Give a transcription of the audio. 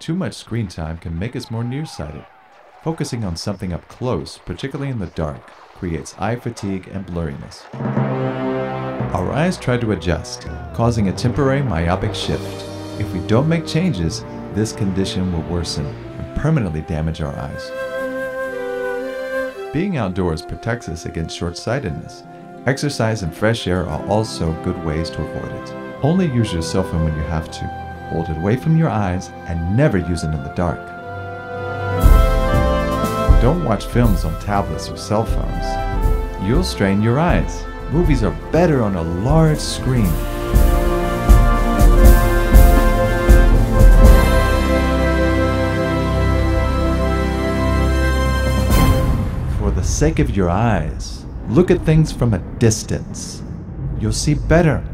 Too much screen time can make us more nearsighted. Focusing on something up close, particularly in the dark, creates eye fatigue and blurriness. Our eyes try to adjust, causing a temporary myopic shift. If we don't make changes, this condition will worsen and permanently damage our eyes. Being outdoors protects us against short sightedness. Exercise and fresh air are also good ways to avoid it. Only use your cell phone when you have to. Hold it away from your eyes and never use it in the dark. Don't watch films on tablets or cell phones. You'll strain your eyes. Movies are better on a large screen. For the sake of your eyes, look at things from a distance. You'll see better